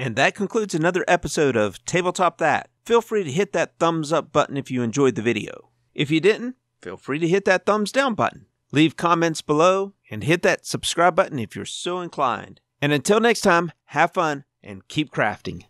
And that concludes another episode of Tabletop That. Feel free to hit that thumbs up button if you enjoyed the video. If you didn't, feel free to hit that thumbs down button. Leave comments below and hit that subscribe button if you're so inclined. And until next time, have fun and keep crafting.